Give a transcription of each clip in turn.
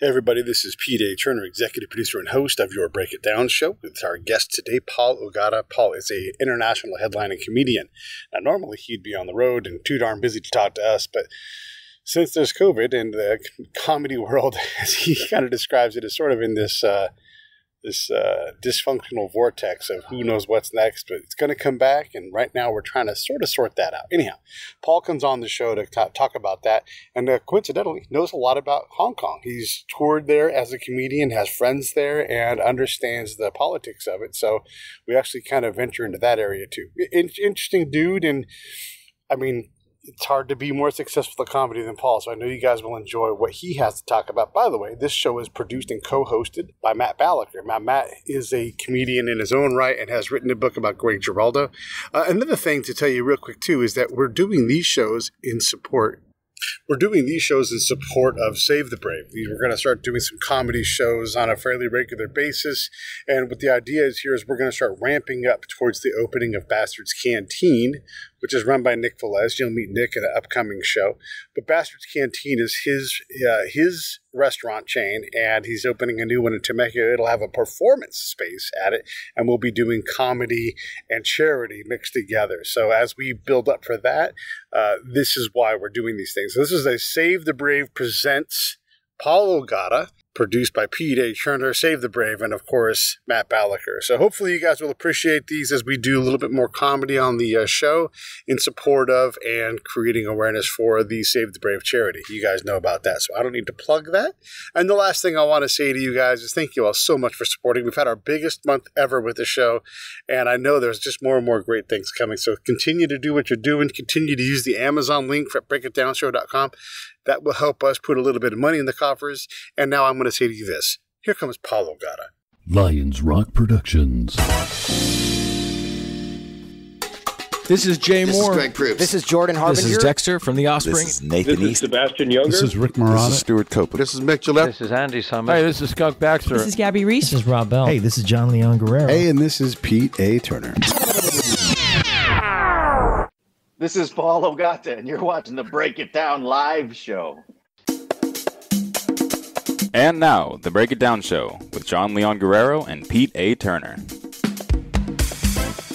Hey everybody, this is Pete A. Turner, executive producer and host of your Break It Down show. With our guest today, Paul Ogata. Paul is a international headlining comedian. Now, normally he'd be on the road and too darn busy to talk to us, but since there's COVID and the comedy world, as he kind of describes it, is sort of in this uh, this uh, dysfunctional vortex of who knows what's next, but it's going to come back. And right now, we're trying to sort of sort that out. Anyhow, Paul comes on the show to t- talk about that, and uh, coincidentally, knows a lot about Hong Kong. He's toured there as a comedian, has friends there, and understands the politics of it. So we actually kind of venture into that area too. In- interesting dude, and I mean, it's hard to be more successful at comedy than Paul, so I know you guys will enjoy what he has to talk about. By the way, this show is produced and co-hosted by Matt Balaker. Now, Matt is a comedian in his own right and has written a book about Greg Giraldo. Uh, another thing to tell you real quick too is that we're doing these shows in support we're doing these shows in support of Save the Brave. We're going to start doing some comedy shows on a fairly regular basis. And what the idea is here is we're going to start ramping up towards the opening of Bastards Canteen, which is run by Nick Velez. You'll meet Nick at an upcoming show. But Bastards Canteen is his uh, his restaurant chain, and he's opening a new one in Temecula. It'll have a performance space at it, and we'll be doing comedy and charity mixed together. So as we build up for that, uh, this is why we're doing these things. So this is a Save the Brave presents Paul Ogata produced by A. Turner, Save the Brave, and of course, Matt Balaker. So hopefully you guys will appreciate these as we do a little bit more comedy on the uh, show in support of and creating awareness for the Save the Brave charity. You guys know about that, so I don't need to plug that. And the last thing I want to say to you guys is thank you all so much for supporting. We've had our biggest month ever with the show, and I know there's just more and more great things coming. So continue to do what you're doing. Continue to use the Amazon link at breakitdownshow.com that will help us put a little bit of money in the coffers. And now I'm going to say to you this. Here comes Paul Ogata. Lions Rock Productions. This is Jay This Mohr. is Greg Proops. This is Jordan Harbinger. This is Dexter from The Offspring. This is Nathan East. This is Sebastian Junger. This is Rick Marotta. This is Stewart Copeland. This is Mick Gillette. This is Andy Summers. Hey, this is Skunk Baxter. This is Gabby Reece. This is Rob Bell. Hey, this is John Leon Guerrero. Hey, and this is Pete A. Turner. This is Paul Ogata, and you're watching the Break It Down live show. And now, the Break It Down Show with John Leon Guerrero and Pete A. Turner.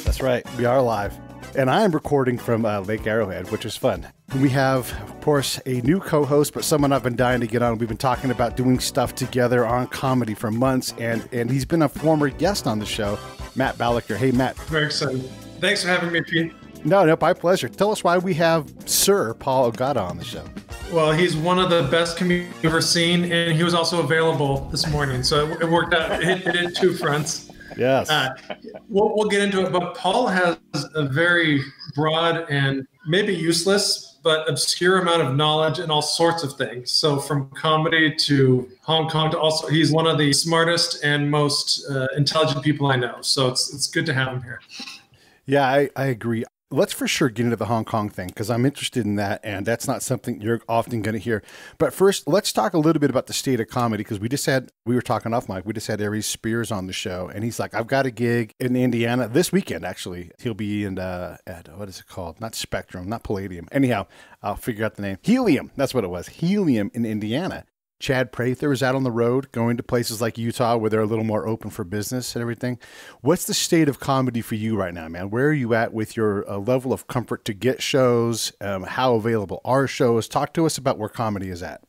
That's right. We are live. And I am recording from uh, Lake Arrowhead, which is fun. We have, of course, a new co host, but someone I've been dying to get on. We've been talking about doing stuff together on comedy for months, and, and he's been a former guest on the show, Matt Balaker. Hey, Matt. Very excited. Thanks for having me, Pete. No, no, my pleasure. Tell us why we have Sir Paul Ogata on the show. Well, he's one of the best comedians I've ever seen, and he was also available this morning, so it, worked out. It hit, it two fronts. Yes. Uh, we'll, we'll get into it, but Paul has a very broad and maybe useless, but obscure amount of knowledge in all sorts of things. So, from comedy to Hong Kong to also, he's one of the smartest and most uh, intelligent people I know. So, it's, it's good to have him here. Yeah, I, I agree. Let's for sure get into the Hong Kong thing because I'm interested in that, and that's not something you're often going to hear. But first, let's talk a little bit about the state of comedy because we just had we were talking off mic. We just had Aries Spears on the show, and he's like, "I've got a gig in Indiana this weekend. Actually, he'll be in uh, at what is it called? Not Spectrum, not Palladium. Anyhow, I'll figure out the name. Helium. That's what it was. Helium in Indiana." Chad Prather is out on the road going to places like Utah where they're a little more open for business and everything. What's the state of comedy for you right now, man? Where are you at with your uh, level of comfort to get shows? Um, how available are shows? Talk to us about where comedy is at.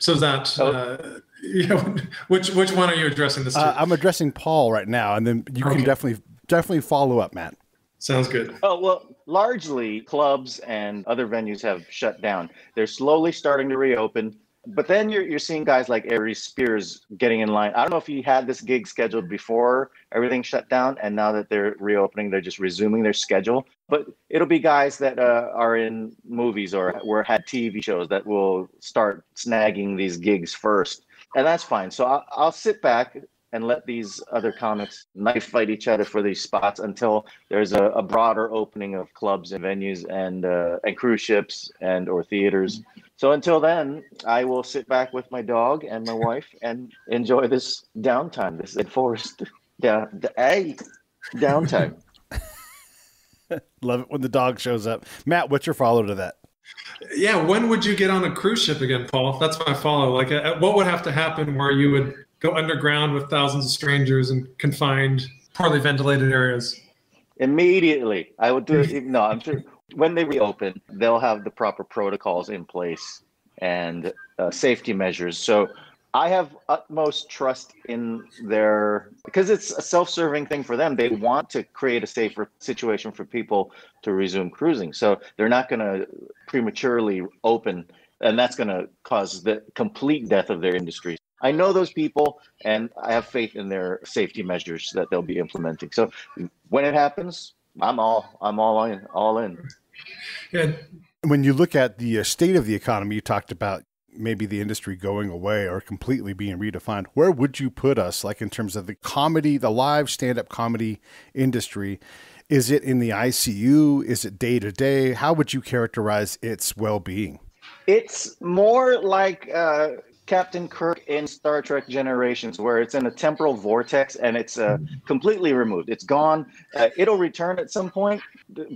So, is that, uh, you know, which, which one are you addressing this to? Uh, I'm addressing Paul right now, and then you Okay. can definitely definitely follow up, Matt. Sounds good. Oh, well, largely clubs and other venues have shut down. They're slowly starting to reopen. But then you're, you're seeing guys like Aries Spears getting in line. I don't know if he had this gig scheduled before everything shut down, and now that they're reopening, they're just resuming their schedule. But it'll be guys that uh, are in movies or were had TV shows that will start snagging these gigs first, and that's fine. So I'll, I'll sit back and let these other comics knife fight each other for these spots until there's a, a broader opening of clubs and venues and uh, and cruise ships and or theaters. So until then, I will sit back with my dog and my wife and enjoy this downtime, this enforced down, hey, downtime. Love it when the dog shows up. Matt, what's your follow to that? Yeah, when would you get on a cruise ship again, Paul? That's my follow. Like, uh, what would have to happen where you would go underground with thousands of strangers in confined, poorly ventilated areas? Immediately, I would do it. No, I'm sure when they reopen, they'll have the proper protocols in place and uh, safety measures. So I have utmost trust in their because it's a self-serving thing for them. They want to create a safer situation for people to resume cruising. So they're not going to prematurely open, and that's going to cause the complete death of their industry. I know those people, and I have faith in their safety measures that they'll be implementing. So when it happens, I'm all I'm all in, all in. Yeah. When you look at the uh, state of the economy, you talked about maybe the industry going away or completely being redefined. Where would you put us, like in terms of the comedy, the live stand up comedy industry? Is it in the ICU? Is it day to day? How would you characterize its well being? It's more like uh, Captain Kirk in Star Trek Generations, where it's in a temporal vortex and it's uh, completely removed. It's gone. Uh, it'll return at some point,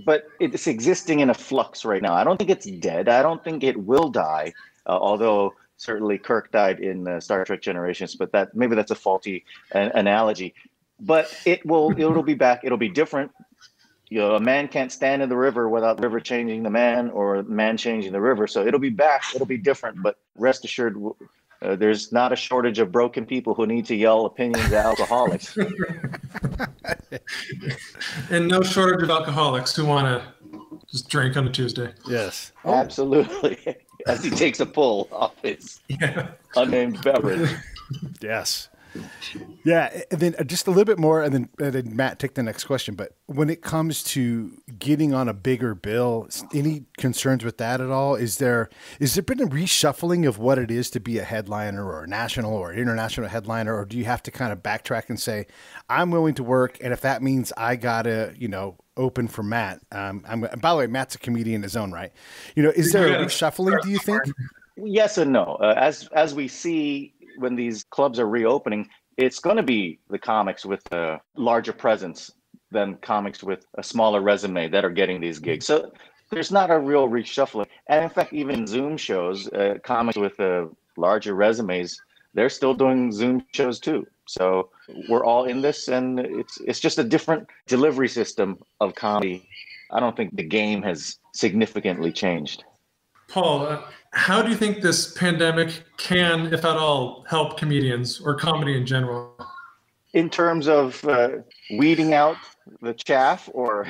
but it's existing in a flux right now. I don't think it's dead. I don't think it will die. Uh, although certainly Kirk died in uh, Star Trek Generations, but that maybe that's a faulty analogy. But it will it'll be back. It'll be different. You know, a man can't stand in the river without the river changing the man, or man changing the river. So it'll be back. It'll be different. But rest assured, uh, there's not a shortage of broken people who need to yell opinions at alcoholics. and no shortage of alcoholics who want to just drink on a Tuesday. Yes. Absolutely. As he takes a pull off his Yeah. unnamed beverage. Yes. Yeah, and then uh, just a little bit more, and then, and then Matt take the next question. But when it comes to getting on a bigger bill, any concerns with that at all? Is there is there been a reshuffling of what it is to be a headliner or a national or international headliner, or do you have to kind of backtrack and say, I'm willing to work, and if that means I gotta, you know, open for Matt. Um, I'm, by the way, Matt's a comedian in his own right. You know, is there a reshuffling? Do you think? Yes and no. Uh, as as we see when these clubs are reopening, it's going to be the comics with a larger presence than comics with a smaller resume that are getting these gigs. So there's not a real reshuffling. And in fact, even Zoom shows, uh, comics with uh, larger resumes, they're still doing Zoom shows too. So we're all in this, and it's it's just a different delivery system of comedy. I don't think the game has significantly changed. Paul, uh, how do you think this pandemic can, if at all, help comedians or comedy in general? in terms of uh, weeding out the chaff or?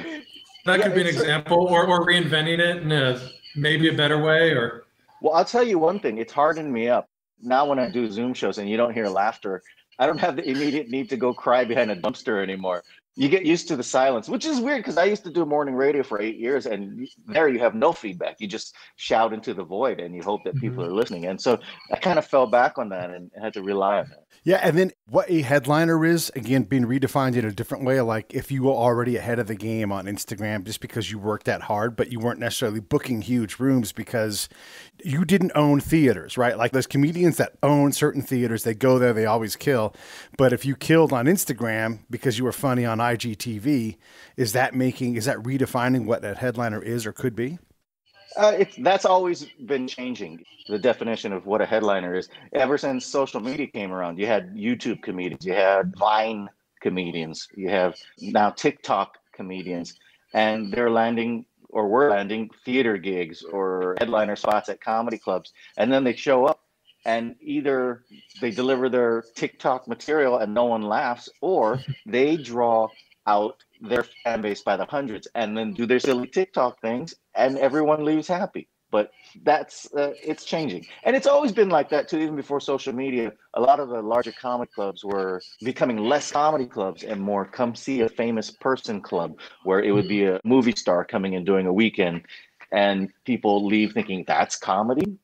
That Yeah, could be an example, or, or reinventing it in a maybe a better way, or? Well i'll tell you one thing. It's hardened me up. Now when i do zoom shows and you don't hear laughter i don't have the immediate need to go cry behind a dumpster anymore you get used to the silence which is weird because i used to do morning radio for eight years and there you have no feedback you just shout into the void and you hope that people mm-hmm. are listening and so i kind of fell back on that and had to rely on that Yeah, and then what a headliner is, again, being redefined in a different way. Like if you were already ahead of the game on Instagram just because you worked that hard, but you weren't necessarily booking huge rooms because you didn't own theaters, right? Like there's comedians that own certain theaters, they go there, they always kill. But if you killed on Instagram because you were funny on IGTV, is that making, is that redefining what that headliner is or could be? Uh, that's always been changing the definition of what a headliner is. Ever since social media came around, you had YouTube comedians, you had Vine comedians, you have now TikTok comedians, and they're landing or were landing theater gigs or headliner spots at comedy clubs, and then they show up and either they deliver their TikTok material and no one laughs, or they draw out their fan base by the hundreds and then do their silly TikTok things and everyone leaves happy. But that's uh, it's changing, and it's always been like that too. Even before social media, a lot of the larger comic clubs were becoming less comedy clubs and more come see a famous person club, where it would be a movie star coming and doing a weekend, and people leave thinking that's comedy.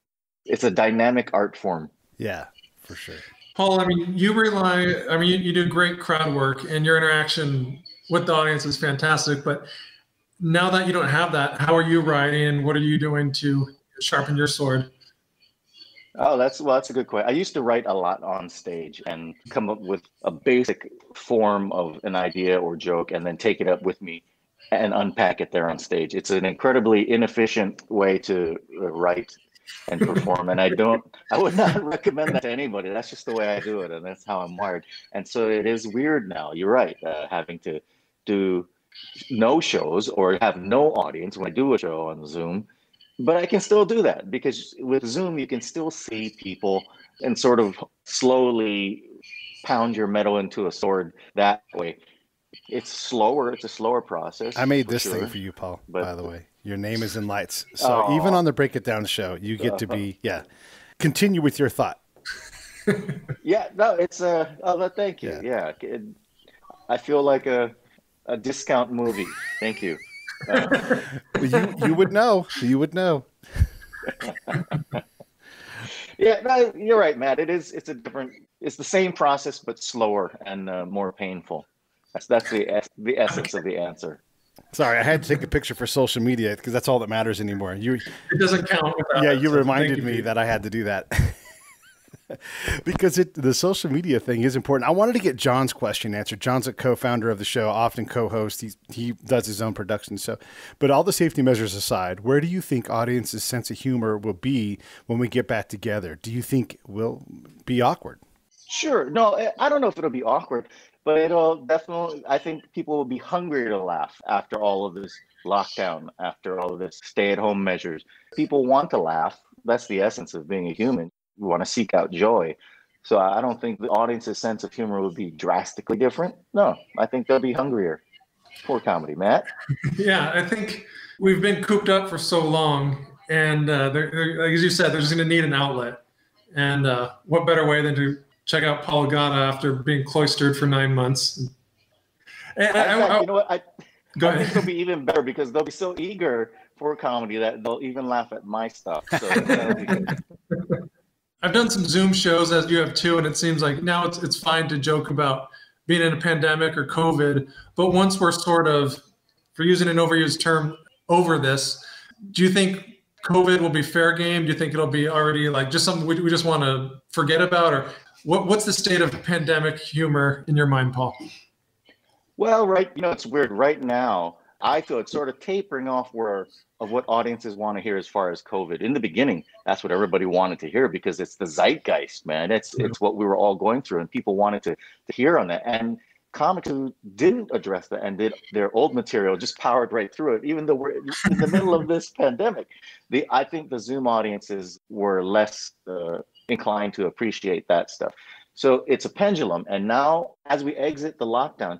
It's a dynamic art form. Yeah, for sure. Paul, I mean, you rely, I mean, you, you do great crowd work and your interaction with the audience is fantastic. But now that you don't have that, how are you writing? And what are you doing to sharpen your sword? Oh, that's well, that's a good question. I used to write a lot on stage and come up with a basic form of an idea or joke, and then take it up with me and unpack it there on stage. It's an incredibly inefficient way to uh, write and perform. and I don't, I would not recommend that to anybody. That's just the way I do it, and that's how I'm wired. And so it is weird now. You're right, uh, having to do no shows or have no audience when I do a show on Zoom. But I can still do that because with Zoom, you can still see people and sort of slowly pound your metal into a sword that way. It's slower. It's a slower process. I made this sure. thing for you, Paul. But- by the way, your name is in lights. So Aw. even on the Break It Down show, you get to be yeah. Continue with your thought. Yeah, no, it's a. Oh, thank you. Yeah. Yeah, I feel like a a discount movie. Thank you. Uh, You you would know. You would know. yeah, no, you're right, Matt. It is. It's a different. It's the same process, but slower and uh, more painful. That's that's the the essence of the answer. Sorry, I had to take a picture for social media because that's all that matters anymore. You It doesn't count. Without yeah, you so reminded you, me Pete. that I had to do that. because it the social media thing is important. I wanted to get John's question answered. John's a co-founder of the show, often co-host. He he does his own production. So, but all the safety measures aside, where do you think audience's sense of humor will be when we get back together? Do you think will be awkward? Sure. No, I- I don't know if it'll be awkward, but it'll definitely. I think people will be hungry to laugh after all of this lockdown, after all of this stay-at-home measures. People want to laugh. That's the essence of being a human. We want to seek out joy. So I don't think the audience's sense of humor would be drastically different. No, I think they'll be hungrier for comedy. Matt. Yeah, I think we've been cooped up for so long, and uh, they're, they're, as you said, they're just going to need an outlet. And uh, what better way than to check out Paul Ogata after being cloistered for nine months? And In I- I- you know what? I, go I think ahead. it'll be even better because they'll be so eager for comedy that they'll even laugh at my stuff. So that'll be good. I've done some Zoom shows as you have too, and it seems like now it's it's fine to joke about being in a pandemic or COVID. But once we're sort of, for using an overused term, over this, do you think COVID will be fair game? Do you think it'll be already like just something we, we just want to forget about, or what, what's the state of pandemic humor in your mind, Paul? Well, right, you know, it's weird. Right now, I feel it's sort of tapering off where of what audiences want to hear as far as COVID. In the beginning, that's what everybody wanted to hear because it's the zeitgeist, man. It's it's what we were all going through, and people wanted to to hear on that. And comics who didn't address that and did their old material just powered right through it, even though we're in the middle of this pandemic. The I think the Zoom audiences were less uh, inclined to appreciate that stuff. So it's a pendulum, and now as we exit the lockdown,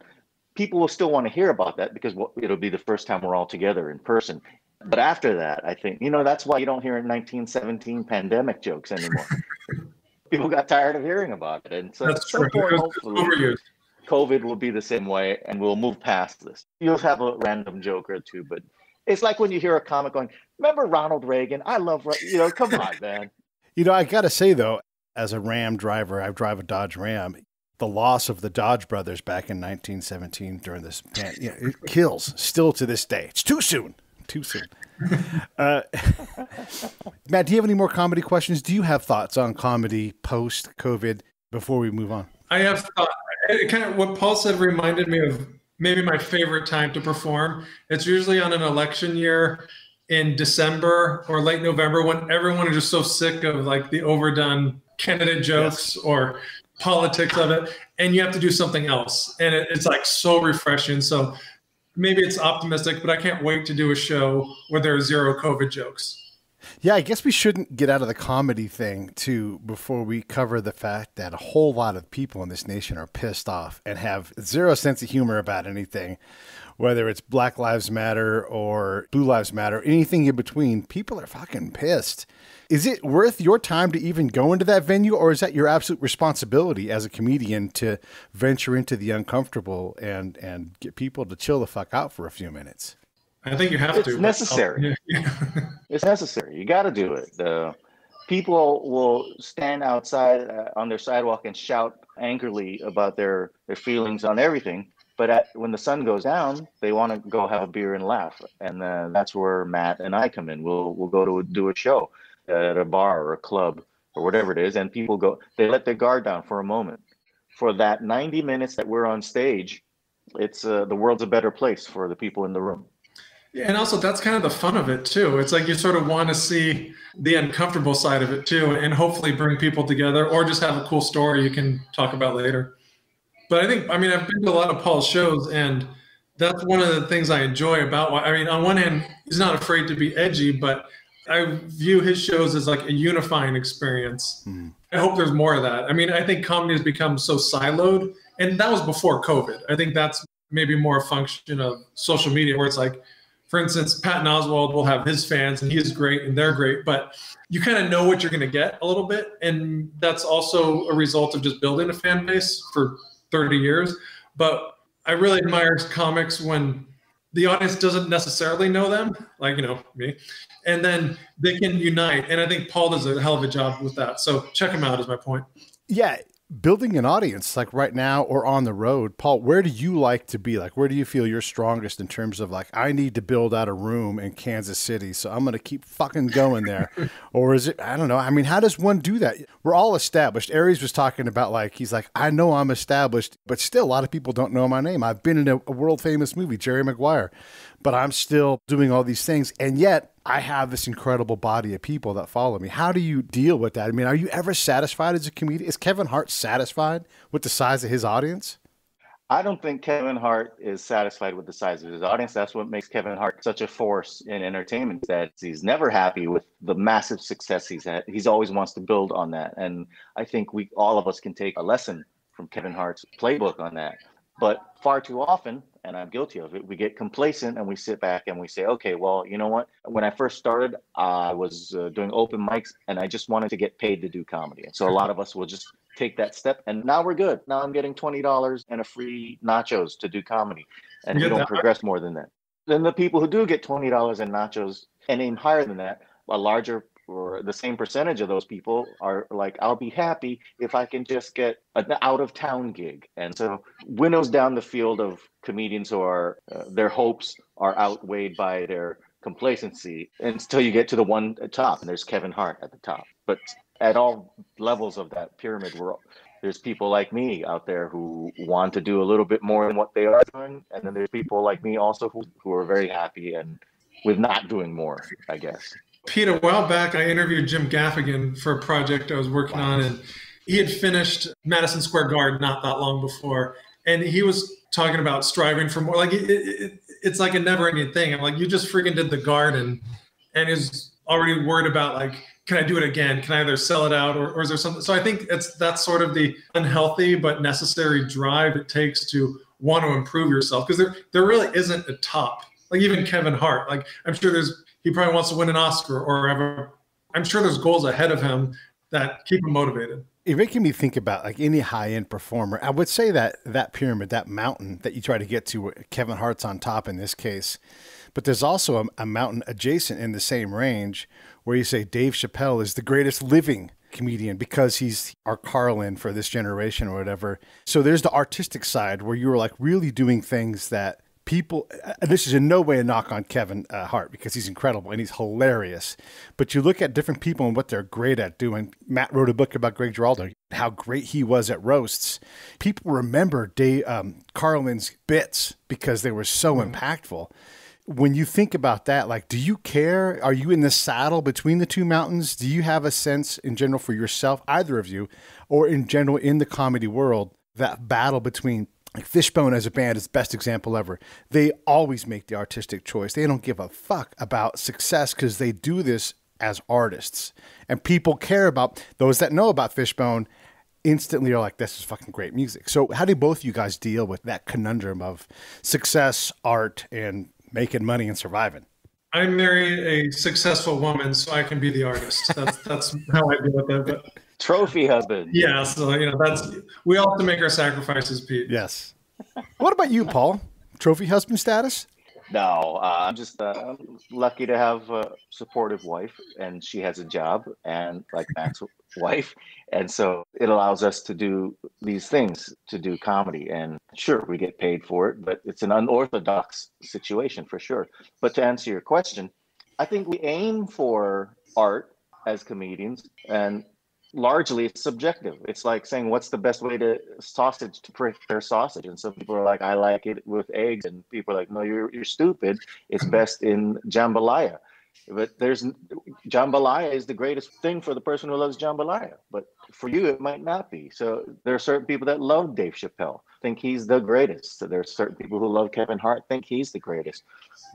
people will still want to hear about that because it'll be the first time we're all together in person. But after that, I think you know that's why you don't hear 1917 pandemic jokes anymore. people got tired of hearing about it, and so at That's true. point, hopefully. COVID will be the same way, and we'll move past this. You'll have a random joke or two, but it's like when you hear a comic going, "Remember Ronald Reagan? I love Ro-" you know." Come on, man. You know, I got to say though, as a Ram driver, I drive a Dodge Ram. The loss of the Dodge brothers back in 1917 during this, pan, you know, it kills still to this day. It's too soon. Too soon. Uh, Matt, do you have any more comedy questions? Do you have thoughts on comedy post COVID before we move on? I have thought. It kind of what Paul said reminded me of maybe my favorite time to perform. It's usually on an election year in December or late November when everyone is just so sick of like the overdone candidate jokes or politics of it, and you have to do something else, and it, it's like so refreshing. So maybe it's optimistic, but I can't wait to do a show where there are zero COVID jokes. Yeah, I guess we shouldn't get out of the comedy thing too before we cover the fact that a whole lot of people in this nation are pissed off and have zero sense of humor about anything, whether it's Black Lives Matter or Blue Lives Matter, anything in between. People are fucking pissed. Is it worth your time to even go into that venue, or is that your absolute responsibility as a comedian to venture into the uncomfortable and and get people to chill the fuck out for a few minutes? I think you have It's to. It's necessary. Yeah. It's necessary. You got to do it. The people will stand outside uh, on their sidewalk and shout angrily about their their feelings on everything. But at, when the sun goes down, they want to go have a beer and laugh, and uh, that's where Matt and I come in. We'll we'll go to do a show at a bar or a club or whatever it is, and people go. They let their guard down for a moment. For that 90 minutes that we're on stage, it's uh, the world's a better place for the people in the room. Yeah, and also that's kind of the fun of it too. It's like you sort of want to see the uncomfortable side of it too, and hopefully bring people together, or just have a cool story you can talk about later. But I think, I mean, I've been to a lot of Paul's shows, and that's one of the things I enjoy about. I mean, on one hand, he's not afraid to be edgy, but I view his shows as like a unifying experience. Mm. I hope there's more of that. I mean, I think comedy has become so siloed, and that was before COVID. I think that's maybe more a function of social media, where it's like for instance, Patton Oswalt will have his fans and he is great and they're great, but you kind of know what you're going to get a little bit. And that's also a result of just building a fan base for 30 years. But I really admire comics when the audience doesn't necessarily know them, like, you know, me, and then they can unite. And I think Paul does a hell of a job with that. So check him out, is my point. Yeah building an audience like right now or on the road paul where do you like to be? Like where do you feel you're strongest in terms of like i need to build out a room in kansas city so i'm going to keep fucking going there? Or is it i don't know i mean how does one do that? We're all established. Aries was talking about like he's like i know i'm established but still a lot of people don't know my name. I've been in a, a world famous movie jerry maguire but i'm still doing all these things and yet I have this incredible body of people that follow me. How do you deal with that? I mean, are you ever satisfied as a comedian? Is Kevin Hart satisfied with the size of his audience? I don't think Kevin Hart is satisfied with the size of his audience. That's what makes Kevin Hart such a force in entertainment. That he's never happy with the massive success he's had. He's always wants to build on that, and I think we all of us can take a lesson from Kevin Hart's playbook on that. But far too often, and I'm guilty of it. We get complacent and we sit back and we say, okay, well, you know what? When I first started, I was uh, doing open mics and I just wanted to get paid to do comedy. And so a lot of us will just take that step and now we're good. Now I'm getting $20 and a free nachos to do comedy. And we don't progress more than that. Then the people who do get $20 and nachos and aim higher than that, a larger or the same percentage of those people are like, I'll be happy if I can just get an out of town gig. And so winnows down the field of comedians who are, uh, their hopes are outweighed by their complacency until you get to the one at top. And there's Kevin Hart at the top. But at all levels of that pyramid, we're, there's people like me out there who want to do a little bit more than what they are doing. And then there's people like me also who, who are very happy and with not doing more, I guess. Pete, a while back, I interviewed Jim Gaffigan for a project I was working on, and he had finished Madison Square Garden not that long before, and he was talking about striving for more. Like it, it, it's like a never-ending thing. I'm like, you just freaking did the garden, and is already worried about like, can I do it again? Can I either sell it out, or, or is there something? So I think it's that's sort of the unhealthy but necessary drive it takes to want to improve yourself because there there really isn't a top. Like even Kevin Hart, like I'm sure there's he probably wants to win an Oscar or have I'm sure there's goals ahead of him that keep him motivated. You're making me think about like any high end performer. I would say that that pyramid, that mountain that you try to get to, Kevin Hart's on top in this case. But there's also a, a mountain adjacent in the same range where you say Dave Chappelle is the greatest living comedian because he's our Carlin for this generation or whatever. So there's the artistic side where you're like really doing things that people and this is in no way a knock on kevin uh, hart because he's incredible and he's hilarious but you look at different people and what they're great at doing. Matt wrote a book about greg giraldo how great he was at roasts. People remember Dave, um, carlin's bits because they were so mm-hmm. impactful. When you think about that like do you care? Are you in the saddle between the two mountains? Do you have a sense in general for yourself either of you or in general in the comedy world that battle between like Fishbone as a band is the best example ever. They always make the artistic choice. They don't give a fuck about success because they do this as artists. And people care about those that know about Fishbone instantly are like, this is fucking great music. So how do both of you guys deal with that conundrum of success, art, and making money and surviving? I married a successful woman so I can be the artist. That's that's how I deal with that. But trophy husband. Yeah, so you know that's we all have to make our sacrifices, Pete. Yes. What about you, Paul? Trophy husband status? No, uh, I'm just uh, I'm lucky to have a supportive wife, and she has a job, and like Max's wife, and so it allows us to do these things, to do comedy, and sure, we get paid for it, but it's an unorthodox situation for sure. But to answer your question, I think we aim for art as comedians, and largely it's subjective. It's like saying what's the best way to sausage to prepare sausage, and some people are like, I like it with eggs, and people are like, No, you're you're stupid. It's best in jambalaya. But there's jambalaya is the greatest thing for the person who loves jambalaya, but for you it might not be. So there are certain people that love Dave Chappelle, think he's the greatest. So there are certain people who love Kevin Hart, think he's the greatest.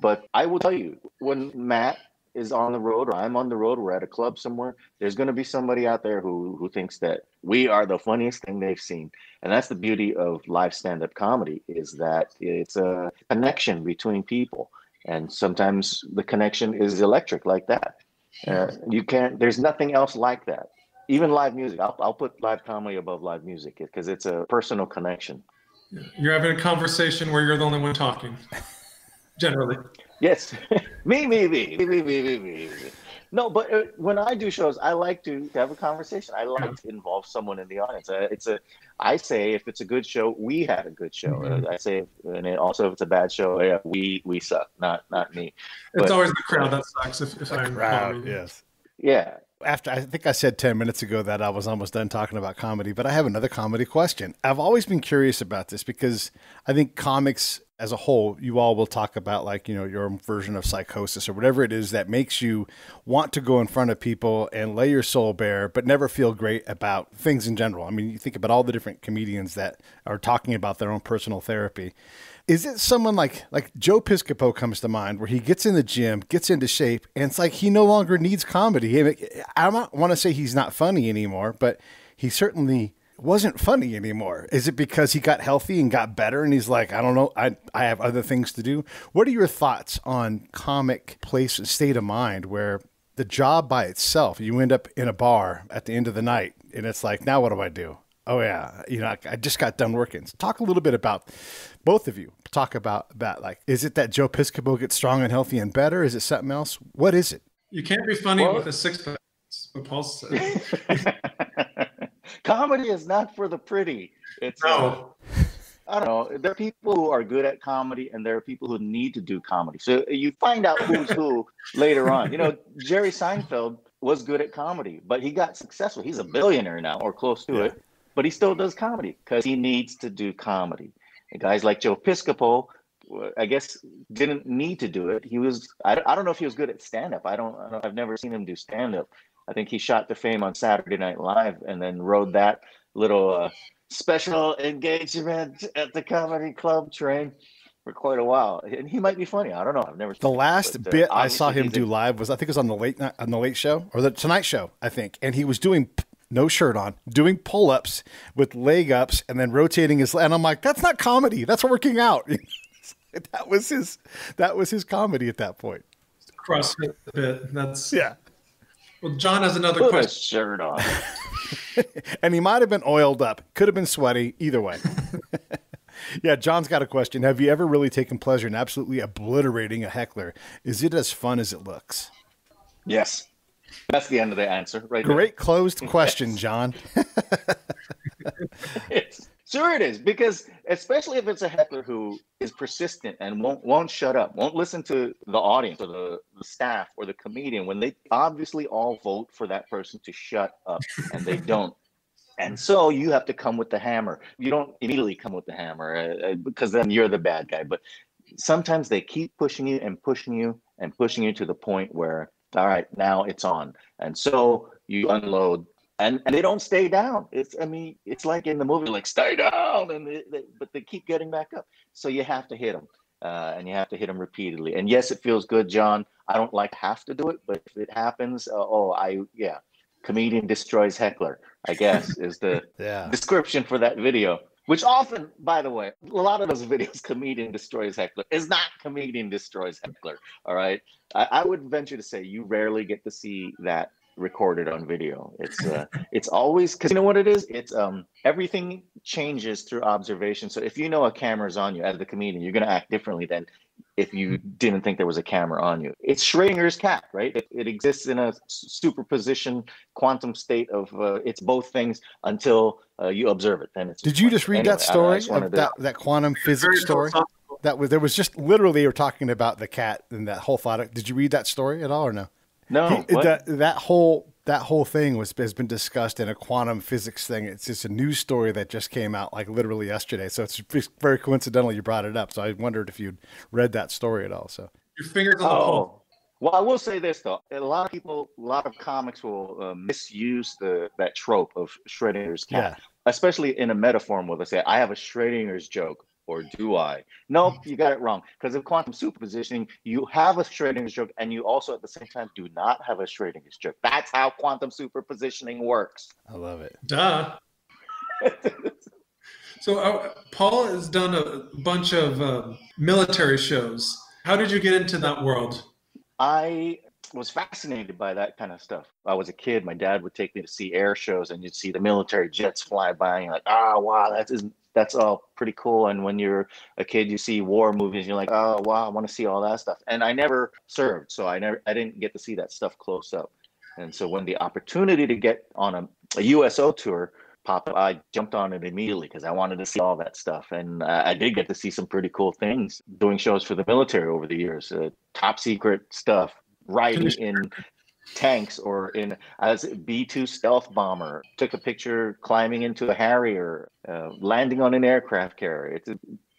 But I will tell you, when Matt is on the road or I'm on the road, we're at a club somewhere, there's going to be somebody out there who who thinks that we are the funniest thing they've seen. And that's the beauty of live stand-up comedy is that it's a connection between people. And sometimes the connection is electric like that. Uh, you can't there's nothing else like that. Even live music, I'll, I'll put live comedy above live music because it's a personal connection. You're having a conversation where you're the only one talking. Generally. Yes, me, me, me, me, me, me, me, No, but uh, when I do shows, I like to have a conversation. I like to involve someone in the audience. Uh, it's a, I say if it's a good show, we had a good show. Mm-hmm. Uh, I say, and it, also if it's a bad show, yeah, we we suck, not not me. It's but, always the crowd that sucks. If, if the I crowd, yes. Yeah, after I think I said 10 minutes ago that I was almost done talking about comedy, but I have another comedy question. I've always been curious about this because I think comics as a whole, you all will talk about like, you know, your version of psychosis or whatever it is that makes you want to go in front of people and lay your soul bare, but never feel great about things in general. I mean, you think about all the different comedians that are talking about their own personal therapy. Is it someone like like Joe Piscopo comes to mind, where he gets in the gym, gets into shape, and it's like he no longer needs comedy. I, don't want to say he's not funny anymore, but he certainly wasn't funny anymore. Is it because he got healthy and got better, and he's like, I don't know, I I have other things to do. What are your thoughts on comic place and state of mind where the job by itself, you end up in a bar at the end of the night, and it's like, now what do I do? Oh yeah, you know, I, I just got done working. So talk a little bit about both of you. Talk about that. Like, is it that Joe Piscopo gets strong and healthy and better? Is it something else? What is it? You can't be funny Well- with a six pack. That's what Paul said. comedy is not for the pretty. It's uh, No. I don't know. There are people who are good at comedy, and there are people who need to do comedy. So you find out who's who later on. You know, Jerry Seinfeld was good at comedy, but he got successful. He's a billionaire now, or close to Yeah. it, but he still does comedy because he needs to do comedy. And guys like Joe Piscopo, I guess, didn't need to do it. He was. I, I don't know if he was good at stand up. I don't. I don't I've never seen him do stand up. I think he shot to fame on Saturday Night Live and then rode that little uh, special engagement at the comedy club train for quite a while. And he might be funny. I don't know. I've never The seen him, last but, uh, bit I saw him do live was I think it was on the late night on the late show or the Tonight Show, I think, and he was doing no shirt on, doing pull ups with leg ups, and then rotating his. And I'm like, that's not comedy. That's working out. that was his. That was his comedy at that point. CrossFit bit. That's Yeah. well. John has another Put a question. shirt on. And he might have been oiled up. Could have been sweaty. Either way. yeah, John's got a question. Have you ever really taken pleasure in absolutely obliterating a heckler? Is it as fun as it looks? yes. That's the end of the answer, right? there. Great closed question, John. It's- sure it is because especially if it's a heckler who is persistent and won't won't shut up won't listen to the audience or the, the staff or the comedian when they obviously all vote for that person to shut up and they don't and so you have to come with the hammer you don't immediately come with the hammer uh, uh, because then you're the bad guy but sometimes they keep pushing you and pushing you and pushing you to the point where all right now it's on and so you unload and and they don't stay down. It's I mean it's like in the movie like stay down, and they, they, but they keep getting back up. So you have to hit them, uh, and you have to hit them repeatedly. And yes, it feels good, John. I don't like have to do it, but if it happens, uh, oh I yeah, comedian destroys heckler. I guess is the Yeah. description for that video. Which often, by the way, a lot of those videos, comedian destroys heckler, is not comedian destroys heckler. All right, I, I would venture to say you rarely get to see that recorded on video. It's uh, it's always because you know what it is. It's um everything changes through observation. So if you know a camera's on you as the comedian, you're gonna act differently than if you didn't think there was a camera on you. It's Schrodinger's cat, right? It, it exists in a superposition quantum state of uh, it's both things until uh, you observe it. Then it's Did you just read Anyway, that I I story? just wanted of to- that, that quantum physics story? That was there was just literally they were talking about the cat and that whole thought. Did you read that story at all or no? No, He- what? that that whole that whole thing was has been discussed in a quantum physics thing. It's just a news story that just came out like literally yesterday. So it's very coincidental you brought it up. So I wondered if you'd read that story at all. So Your fingers on the pulse. Oh, well, I will say this though: a lot of people, a lot of comics will uh, misuse the that trope of Schrodinger's cat, yeah, especially in a metaphor where they say, "I have a Schrodinger's joke." Or do I? No, you got it wrong. Because of quantum superpositioning, you have a Schrodinger's joke, and you also at the same time do not have a Schrodinger's joke. That's how quantum superpositioning works. I love it. Duh. So uh, Paul has done a bunch of uh, military shows. How did you get into that world? I was fascinated by that kind of stuff. I was a kid. My dad would take me to see air shows, and you'd see the military jets fly by, and you're like, "Oh, wow, that's that's all pretty cool." And when you're a kid, you see war movies, you're like, "Oh, wow, I want to see all that stuff." And I never served, so I never, I didn't get to see that stuff close up. And so when the opportunity to get on a, a USO tour popped up, I jumped on it immediately because I wanted to see all that stuff. And uh, I did get to see some pretty cool things doing shows for the military over the years. Uh, top secret stuff, riding in tanks or in as a B2 stealth bomber. Took a picture climbing into a Harrier, uh, landing on an aircraft carrier. It's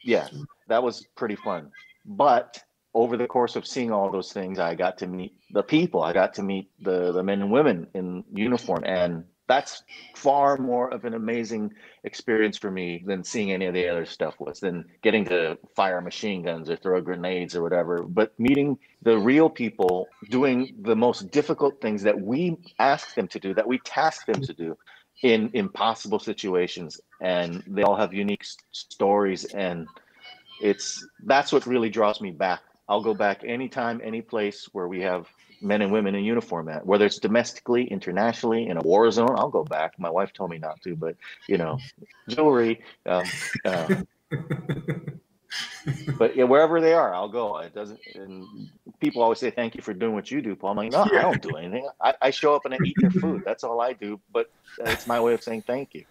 yeah, that was pretty fun. But over the course of seeing all those things, I got to meet the people. I got to meet the the men and women in uniform, and that's far more of an amazing experience for me than seeing any of the other stuff was than getting to fire machine guns or throw grenades or whatever. But meeting the real people doing the most difficult things that we ask them to do that we task them to do in impossible situations. And they all have unique stories and it's that's what really draws me back. I'll go back anytime any place where we have men and women in uniform at whether it's domestically internationally in a war zone i'll go back my wife told me not to but you know jewelry um, uh, but yeah, wherever they are, I'll go. It doesn't. And people always say thank you for doing what you do, Paul. I'm like, no, I don't do anything. I, I show up and I eat their food. That's all I do. But it's my way of saying thank you.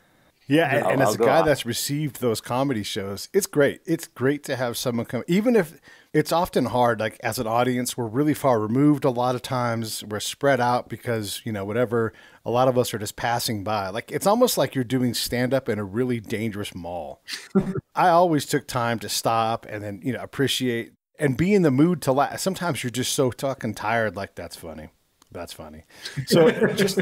Yeah, and, and as I'll a guy that's received those comedy shows, it's great. It's great to have someone come, even if it's often hard. Like as an audience, we're really far removed. A lot of times, we're spread out because you know whatever. A lot of us are just passing by. Like it's almost like you're doing stand up in a really dangerous mall. I always took time to stop and then you know appreciate and be in the mood to laugh. Sometimes you're just so fucking tired. Like that's funny. That's funny. So just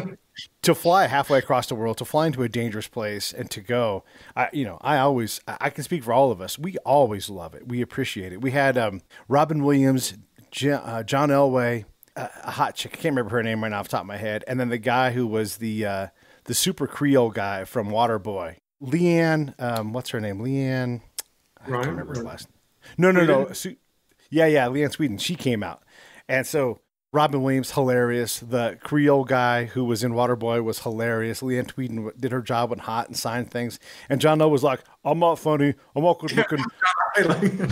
to fly halfway across the world, to fly into a dangerous place, and to go, I you know, I always I can speak for all of us. We always love it. We appreciate it. We had um, Robin Williams, J- uh, John Elway, uh, a hot chick. I can't remember her name right now off the top of my head, and then the guy who was the uh, the super Creole guy from Waterboy, Leanne. Um, what's her name? Leanne. I can't remember her last. No, no, no. Su- yeah, yeah, Leanne Tweeden. She came out, and so Robin Williams hilarious. The Creole guy who was in Waterboy was hilarious. Leanne Tweeden did her job on Hot and signed things, and John Noah was like, "I'm not funny. I'm not good looking,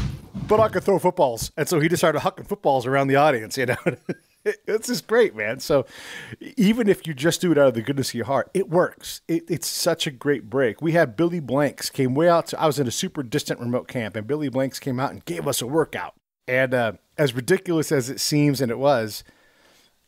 but I can throw footballs." And so he just started hucking footballs around the audience. You know, it's just great, man. So even if you just do it out of the goodness of your heart, it works. It, it's such a great break. We had Billy Blanks came way out. To, I was in a super distant remote camp, and Billy Blanks came out and gave us a workout. And uh, as ridiculous as it seems, and it was,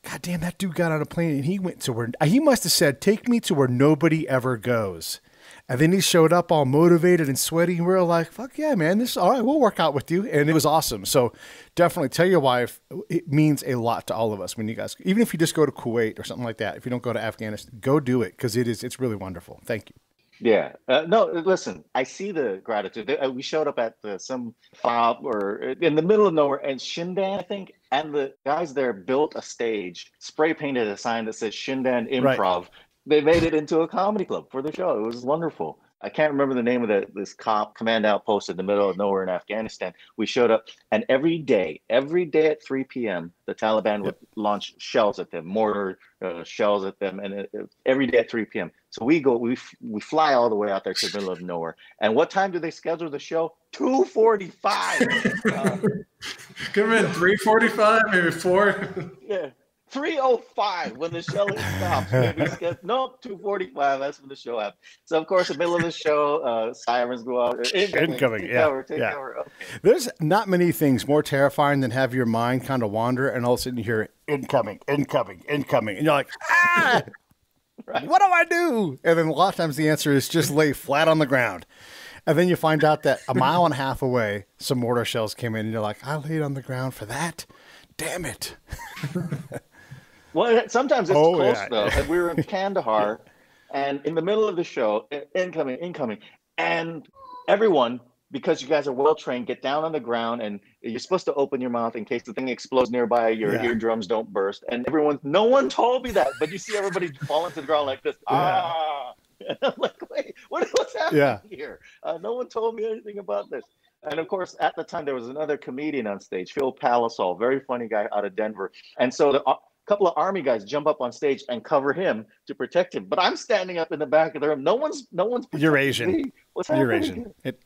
God damn, that dude got on a plane and he went to where he must have said, "Take me to where nobody ever goes." And then he showed up all motivated and sweaty, and we were like, "Fuck yeah, man! This all right. We'll work out with you." And it was awesome. So definitely tell your wife it means a lot to all of us when you guys, even if you just go to Kuwait or something like that. If you don't go to Afghanistan, go do it because it is it's really wonderful. Thank you. Yeah. Uh, no, listen, I see the gratitude. Uh, We showed up at the, some fob or uh, in the middle of nowhere, and Shindand, I think, and the guys there built a stage, spray painted a sign that says Shindand Right. Improv. They made it into a comedy club for the show. It was wonderful. I can't remember the name of the, this cop command outpost in the middle of nowhere in Afghanistan. We showed up, and every day, every day at 3 p.m., the Taliban would launch shells at them, mortar uh, shells at them, and it, it- every day at 3 p.m. So we go, we f- we fly all the way out there to the middle of nowhere. And what time do they schedule the show? 2:45. uh, Come in, 345, maybe four. yeah. 305 when the shelling stops. Maybe skip. Nope, 245. That's when the show happens. So of course, the middle of the show, uh, sirens go out. Incoming. Incoming, Take yeah, cover, take yeah. cover. Okay. There's not many things more terrifying than have your mind kind of wander and all of a sudden you hear incoming, incoming, incoming. And you're like, ah, what do I do? And then a lot of times the answer is just lay flat on the ground. And then you find out that a mile and a half away, some mortar shells came in and you're like, I laid on the ground for that? Damn it. Well, sometimes it's Oh, close yeah. though. And we were in Kandahar, and in the middle of the show, incoming, incoming, and everyone, because you guys are well trained, get down on the ground, and you're supposed to open your mouth in case the thing explodes nearby, your Yeah. eardrums don't burst. And everyone, no one told me that, but you see everybody falling to the ground like this. Ah, I'm like, wait, what, what's happening Yeah. here? Uh, no one told me anything about this. And of course, at the time, there was another comedian on stage, Phil Palisoul, very funny guy out of Denver. And so the, couple of army guys jump up on stage and cover him to protect him. But I'm standing up in the back of the room. No one's, no one's. You're Asian. me. What's You're Asian. It,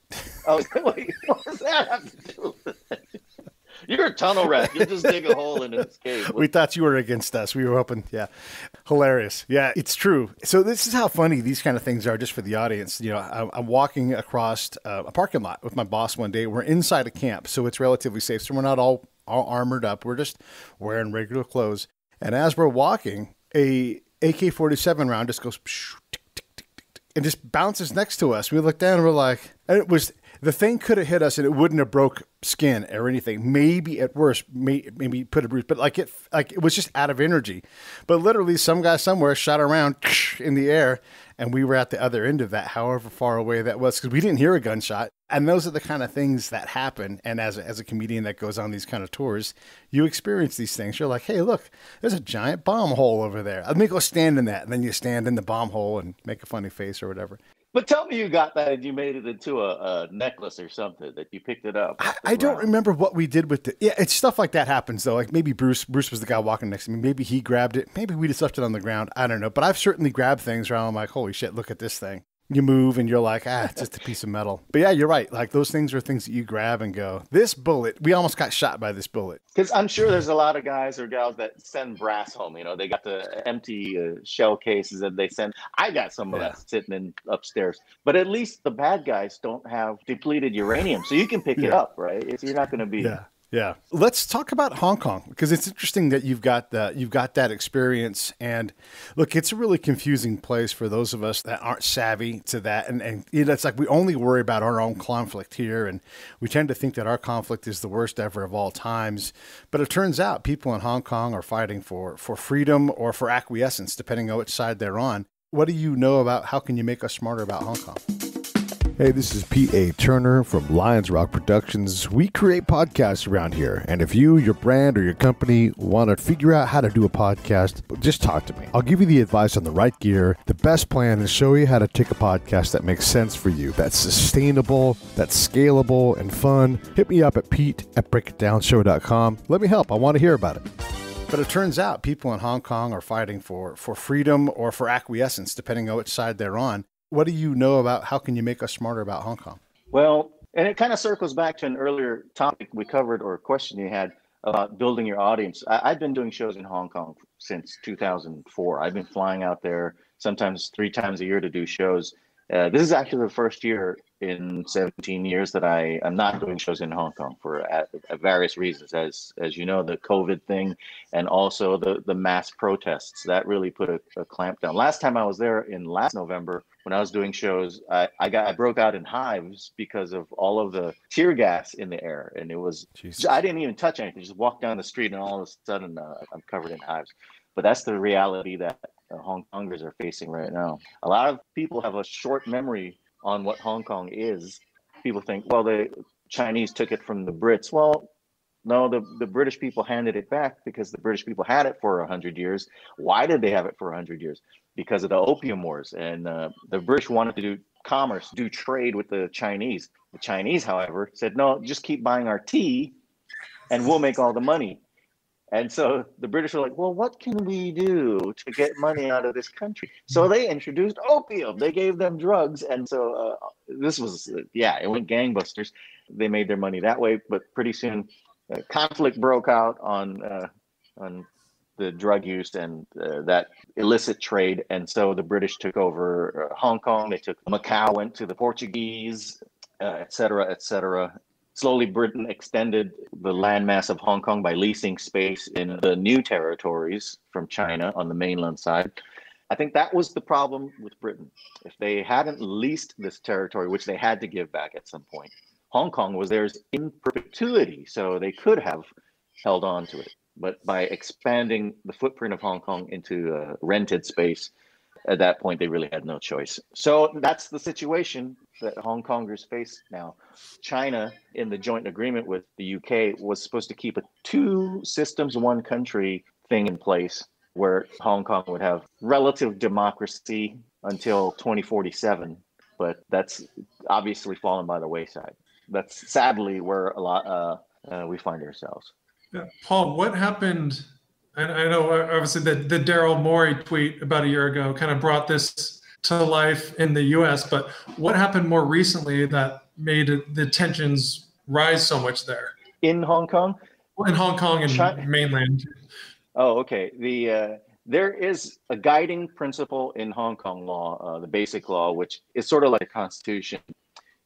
I was like, wait, what does that have to do with it? You're a tunnel rat. You just dig a hole in this cave. we thought you were against us. We were hoping, yeah, hilarious. Yeah, it's true. So this is how funny these kind of things are, just for the audience. You know, I'm walking across uh, a parking lot with my boss one day. We're inside a camp, so it's relatively safe. So we're not all all armored up. We're just wearing regular clothes. And as we're walking, a AK-47 round just goes. And just bounces next to us. We look down and we're like, and it was the thing could have hit us and it wouldn't have broke skin or anything. Maybe at worst, may, maybe put a bruise, but like it, like it was just out of energy. But literally, some guy somewhere shot around in the air, and we were at the other end of that, however far away that was, because we didn't hear a gunshot. And those are the kind of things that happen. And as a, as a comedian that goes on these kind of tours, you experience these things. You're like, hey, look, there's a giant bomb hole over there. Let me go stand in that. And then you stand in the bomb hole and make a funny face or whatever. But tell me you got that and you made it into a, a necklace or something that you picked it up. I, I don't remember what we did with it. Yeah, it's stuff like that happens though. Like maybe Bruce Bruce was the guy walking next to me. Maybe he grabbed it. Maybe we just left it on the ground. I don't know. But I've certainly grabbed things where I'm like, holy shit, look at this thing. You move and you're like, ah, it's just a piece of metal. But yeah, you're right. Like those things are things that you grab and go, this bullet, we almost got shot by this bullet. Because I'm sure there's a lot of guys or gals that send brass home. You know, they got the empty uh, shell cases that they send. I got some of Yeah. that sitting in upstairs. But at least the bad guys don't have depleted uranium, so you can pick it up, right? It's, you're not going to be. Yeah. Yeah. Let's talk about Hong Kong because it's interesting that you've got the, you've got that experience and look, it's a really confusing place for those of us that aren't savvy to that and and you know, it's like we only worry about our own conflict here and we tend to think that our conflict is the worst ever of all times, but it turns out people in Hong Kong are fighting for for freedom or for acquiescence depending on which side they're on. What do you know about how can you make us smarter about Hong Kong? Hey, this is Pete A. Turner from Lions Rock Productions. We create podcasts around here. And if you, your brand, or your company want to figure out how to do a podcast, just talk to me. I'll give you the advice on the right gear, the best plan, and show you how to take a podcast that makes sense for you, that's sustainable, that's scalable, and fun. Hit me up at pete at breakitdownshow.com. Let me help. I want to hear about it. But it turns out people in Hong Kong are fighting for, for freedom or for acquiescence, depending on which side they're on. What do you know about how can you make us smarter about Hong Kong? Well, and it kind of circles back to an earlier topic we covered or a question you had about building your audience. I, I've been doing shows in Hong Kong since 2004. I've been flying out there sometimes three times a year to do shows. Uh, this is actually the first year in 17 years that I am not doing shows in Hong Kong for at, at various reasons, as as you know, the COVID thing, and also the the mass protests that really put a, a clamp down. Last time I was there in last November, when I was doing shows, I, I got I broke out in hives because of all of the tear gas in the air, and it was. I didn't even touch anything. Just walked down the street, and all of a sudden uh, I'm covered in hives. But that's the reality that uh, Hong Kongers are facing right now. A lot of people have a short memory on what Hong Kong is. People think, well, the Chinese took it from the Brits. Well, no, the, the British people handed it back because the British people had it for 100 years. Why did they have it for 100 years? Because of the Opium Wars. And uh, the British wanted to do commerce, do trade with the Chinese. The Chinese, however, said, no, just keep buying our tea and we'll make all the money. And so the British were like, well, what can we do to get money out of this country? So they introduced opium. They gave them drugs. And so uh, this was, yeah, it went gangbusters. They made their money that way. But pretty soon, uh, conflict broke out on uh, on the drug use and uh, that illicit trade. And so the British took over uh, Hong Kong, they took Macau, went to the Portuguese, uh, et cetera, et. Slowly, Britain extended the landmass of Hong Kong by leasing space in the new territories from China on the mainland side. I think that was the problem with Britain. If they hadn't leased this territory, which they had to give back at some point, Hong Kong was theirs in perpetuity, so they could have held on to it. But by expanding the footprint of Hong Kong into a rented space, at that point they really had no choice. So that's the situation that Hong Kongers face now. China, in the joint agreement with the UK, was supposed to keep a two systems, one country thing in place where Hong Kong would have relative democracy until 2047. But that's obviously fallen by the wayside. That's sadly where a lot uh, uh, we find ourselves. Yeah. Paul, what happened? I, I know uh, obviously the, the Daryl Morey tweet about a year ago kind of brought this to life in the US, but what happened more recently that made the tensions rise so much there? In Hong Kong? In Hong Kong and China- mainland. Oh, okay. The uh, there is a guiding principle in Hong Kong law, uh, the Basic Law, which is sort of like a constitution.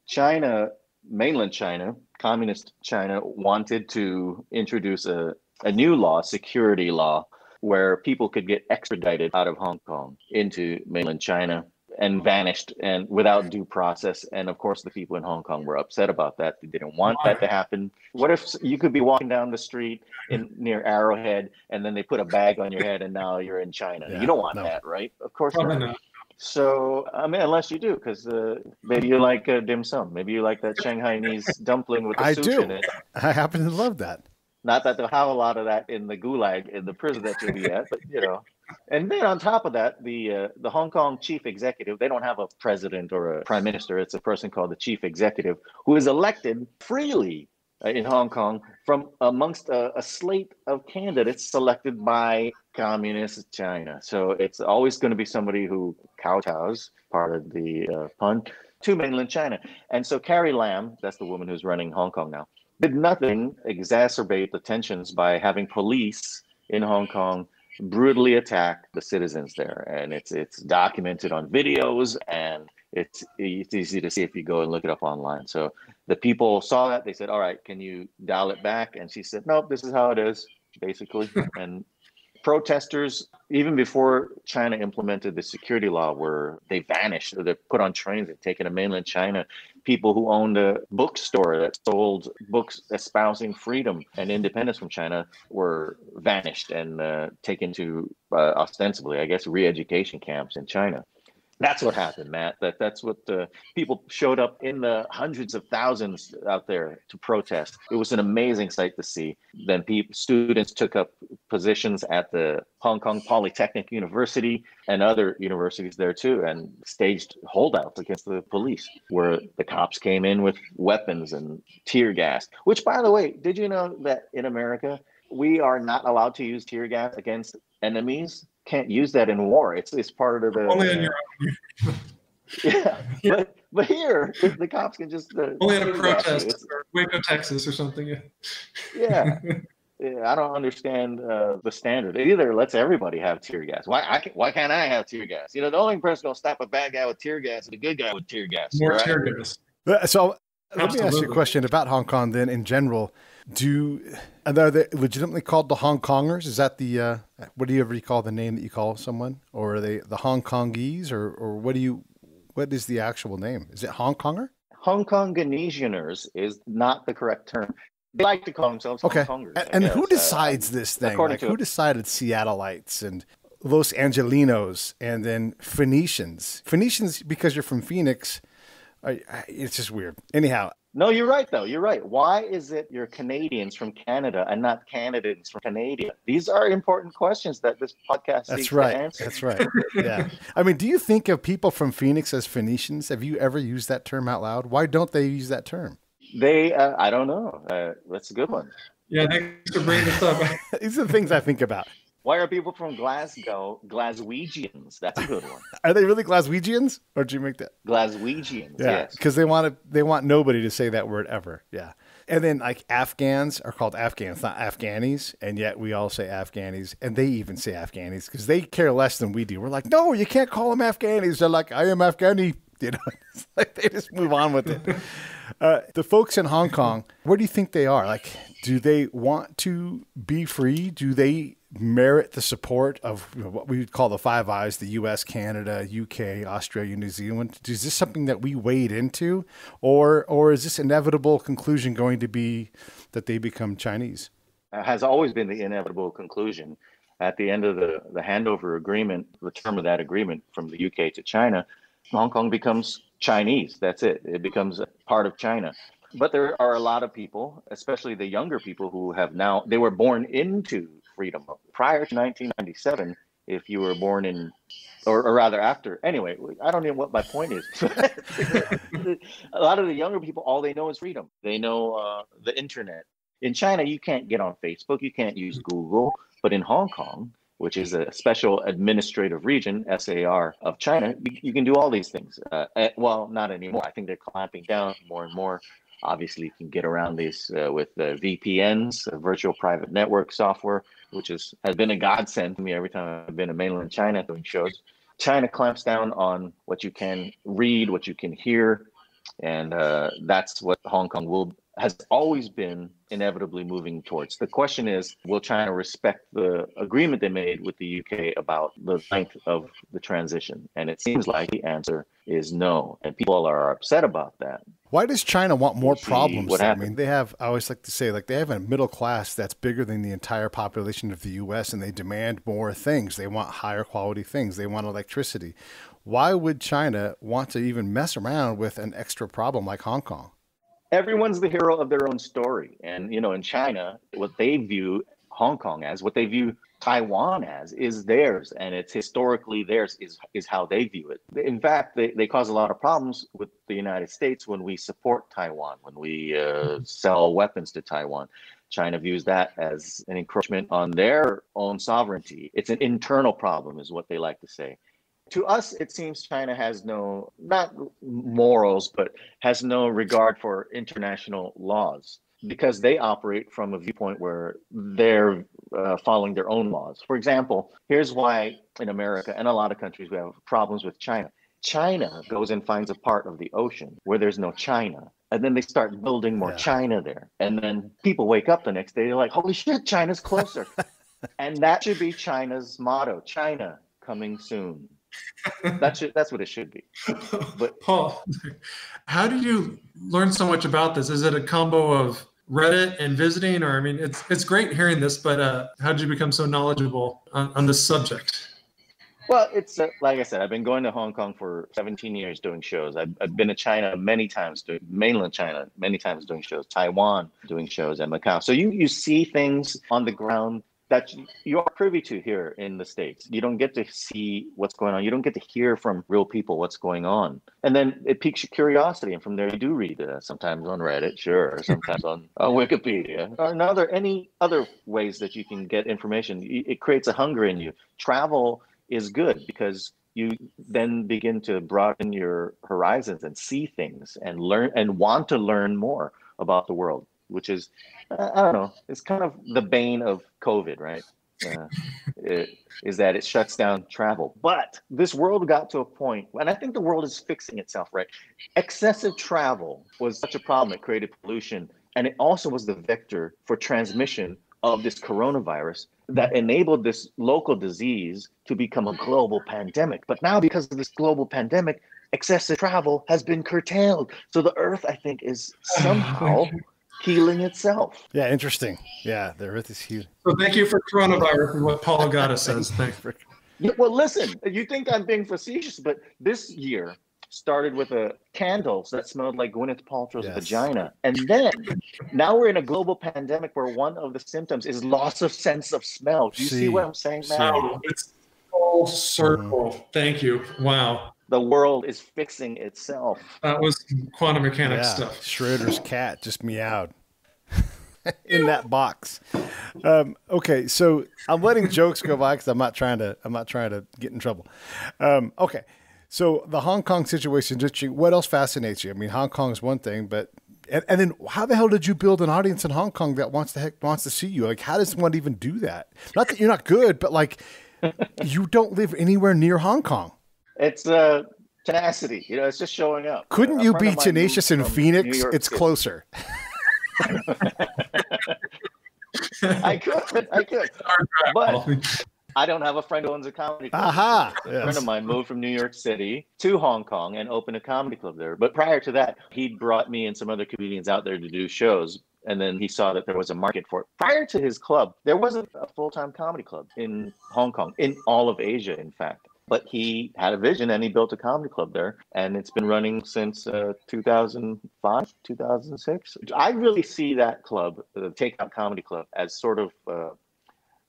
China, mainland China, communist China, wanted to introduce a, a new law, security law, where people could get extradited out of Hong Kong into mainland China and vanished and without hmm. due process. And of course, the people in Hong Kong were upset about that. They didn't want that to happen. What if you could be walking down the street in near Arrowhead and then they put a bag on your head and now you're in China? Yeah, you don't want no. that, right? Of course Probably not. not. So, I mean, unless you do, because uh, maybe you like uh, dim sum. Maybe you like that Shanghainese dumpling with the I soup do. in it. I happen to love that. Not that they'll have a lot of that in the gulag in the prison that you'll be at, but you know. And then on top of that, the uh, the Hong Kong chief executive, they don't have a president or a prime minister. It's a person called the chief executive who is elected freely in Hong Kong from amongst a, a slate of candidates selected by communist China. So it's always going to be somebody who kowtows, part of the uh, pun, to mainland China. And so Carrie Lam, that's the woman who's running Hong Kong now, did nothing exacerbate the tensions by having police in Hong Kong brutally attack the citizens there. And it's it's documented on videos and it's it's easy to see if you go and look it up online. So the people saw that they said, "All right, can you dial it back?" And she said, "Nope, this is how it is." Basically, and protesters even before China implemented the security law, were they vanished. They're put on trains. They're taken to mainland China. People who owned a bookstore that sold books espousing freedom and independence from China were vanished and uh, taken to uh, ostensibly, I guess, re-education camps in China. That's what happened, Matt. That that's what the people showed up in the hundreds of thousands out there to protest. It was an amazing sight to see. Then people, students took up positions at the Hong Kong Polytechnic University and other universities there too, and staged holdouts against the police, where the cops came in with weapons and tear gas. Which, by the way, did you know that in America we are not allowed to use tear gas against enemies? Can't use that in war. It's it's part of the Only on your yeah, but but here the cops can just uh, only at a tear gas you. protest or Waco, Texas or something. Yeah. yeah. Yeah, I don't understand uh, the standard. It either lets everybody have tear gas. Why I can, why can't I have tear gas? You know, the only person gonna stop a bad guy with tear gas is a good guy with tear gas. More right? tear gas. Uh, So let me ask you a question about Hong Kong then in general. Do are they legitimately called the Hong Kongers? Is that the uh, what do you ever call the name that you call someone, or are they the Hong Kongese, or or what do you what is the actual name? Is it Hong Konger? Hong Kong Konganesianers is not the correct term. They like to call themselves Okay, Hong Kongers. and, and who. Uh, decides this thing? according Like, to- who decided Seattleites and Los Angelinos and then Phoenicians? Phoenicians because you're from Phoenix. It's just weird. Anyhow, No, you're right though. You're right. Why is it you're Canadians from Canada and not Canadians from Canada? These are important questions that this podcast That's seeks right. to answer. That's right. Yeah. I mean, do you think of people from Phoenix as Phoenicians? Have you ever used that term out loud? Why don't they use that term? They, uh, I don't know. Uh, that's a good one. Yeah, thanks for bringing this up. These are the things I think about. Why are people from Glasgow Glaswegians? That's a good one. Are they really Glaswegians, or did you make that? Glaswegians. Yeah, Yes. because they want to. They want nobody to say that word ever. Yeah, and then like Afghans are called Afghans, not Afghanis, and yet we all say Afghanis, and they even say Afghanis because they care less than we do. We're like, no, you can't call them Afghanis. They're like, I am Afghani. You know, it's like they just move on with it. Uh, the folks in Hong Kong, where do you think they are? Like, do they want to be free? Do they merit the support of what we would call the Five Eyes, the U.S., Canada, UK, Australia, New Zealand? Is this something that we wade into, or or is this inevitable conclusion going to be that they become Chinese? Uh, has always been the inevitable conclusion. At the end of the, the handover agreement, the term of that agreement from the UK to China, Hong Kong becomes Chinese. That's it. It becomes part of China. But there are a lot of people, especially the younger people, who have now, they were born into freedom. Prior to 1997, if you were born in, or, or rather after, anyway, I don't know what my point is. a lot of the younger people, all they know is freedom. They know uh, the internet. In China, you can't get on Facebook, you can't use Google, but in Hong Kong, which is a special administrative region, SAR of China, you, can do all these things. Uh, eh, well, not anymore. I think they're clamping down more and more. Obviously, you can get around these uh, with uh, VPNs, virtual private network software, which is has been a godsend to me every time I've been in mainland China doing shows. China clamps down on what you can read, what you can hear, and uh, that's what Hong Kong will has always been inevitably moving towards. The question is, will China respect the agreement they made with the UK about the length of the transition? And it seems like the answer is no, and people are upset about that. Why does China want more We'll problems? what? I mean, they have. I always like to say, like they have a middle class that's bigger than the entire population of the U.S., and they demand more things. They want higher quality things. They want electricity. Why would China want to even mess around with an extra problem like Hong Kong? everyone's the hero of their own story. And, you know, in China, what they view Hong Kong as, what they view Taiwan as, is theirs. And it's historically theirs, is, is how they view it. In fact, they, they cause a lot of problems with the United States when we support Taiwan, when we uh, sell weapons to Taiwan. China views that as an encroachment on their own sovereignty. It's an internal problem, is what they like to say to us it seems china has no not morals but has no regard for international laws because they operate from a viewpoint where they're uh, following their own laws. For example here's why in america and a lot of countries we have problems with china. China goes and finds a part of the ocean where there's no china and then they start building more Yeah. china there. And then people wake up the next day they're like holy shit china's closer. And that should be china's motto china coming soon. That should that's what it should be. But- Paul, how did you learn so much about this? Is it a combo of Reddit and visiting, or I mean, it's it's great hearing this, but uh, how did you become so knowledgeable on, on this subject? well it's uh, like i said i've been going to hong kong for 17 years doing shows i've, I've been to china many times doing mainland china many times doing shows taiwan doing shows and macau so you you see things on the ground that you- are privy to here in the states. You don't get to see what's going on. You don't get to hear from real people what's going on. And then it piques your curiosity and from there you do read uh, sometimes on reddit sure sometimes on, on wikipedia. Or another any other ways that you can get information. It creates a hunger in you. Travel is good because you then begin to broaden your horizons and see things and learn and want to learn more about the world which is uh, i don't know it's kind of the bane of covid right? Uh, it, is that it shuts down travel. But this world got to a point and i think the world is fixing itself right? Excessive travel was such a problem. It created pollution and it also was the vector for transmission of this coronavirus that enabled this local disease to become a global pandemic. But now, because of this global pandemic, excessive travel has been curtailed. So the earth, I think, is somehow healing itself. Yeah, interesting. Yeah, the Earth is huge. So thank you for coronavirus and what Paul Ogata says. Thanks. Yeah, well, listen, you think I'm being facetious, but this year started with a candles that smelled like Gwyneth Paltrow's Yes. vagina. And then now we're in a global pandemic where one of the symptoms is loss of sense of smell. Do you see, See. what I'm saying, See. Matt? Wow, it's full circle. Thank you. Wow, The world is fixing itself. that was quantum mechanics Yeah, stuff. Schroeder's cat just meowed. in that box. Um, okay, so I'm letting jokes go by because I'm not trying to. I'm not trying to get in trouble. Um, okay, so the Hong Kong situation. Just what else fascinates you? I mean, Hong Kong is one thing, but and, and then how the hell did you build an audience in Hong Kong that wants to heck wants to see you? Like, how does one even do that? Not that you're not good, but like, you don't live anywhere near Hong Kong. It's uh, tenacity. You know, it's just showing up. Couldn't you be tenacious in moved from New Phoenix? It's City. closer. I could, I could, but I don't have a friend who owns a comedy club. Aha! A friend of mine moved from New York City to Hong Kong and opened a comedy club there. But prior to that, he'd brought me and some other comedians out there to do shows. And then he saw that there was a market for it. Prior to his club, there wasn't a full time comedy club in Hong Kong, in all of Asia, in fact. But he had a vision and he built a comedy club there. And it's been running since uh, 2005, 2006. I really see that club, the Takeout Comedy Club, as sort of uh,